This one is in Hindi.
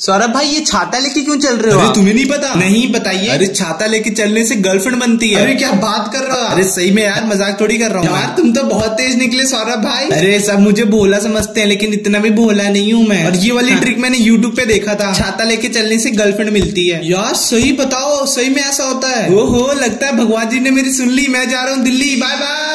सौरभ भाई ये छाता लेके क्यों चल रहे हो अरे तुम्हें नहीं पता? नहीं बताइए। अरे छाता लेके चलने से गर्लफ्रेंड बनती है। अरे क्या बात कर रहा हो अरे सही में यार मज़ाक थोड़ी कर रहा हूँ। यार तुम तो बहुत तेज निकले सौरभ भाई। अरे सब मुझे भोला समझते हैं लेकिन इतना भी भोला नहीं हूँ मैं। और ये वाली हाँ। ट्रिक मैंने यूट्यूब पे देखा था। छाता लेके चलने से गर्लफ्रेंड मिलती है। यार सही बताओ सही में ऐसा होता है। ओहो लगता है भगवान जी ने मेरी सुन ली मैं जा रहा हूँ दिल्ली बाय बाय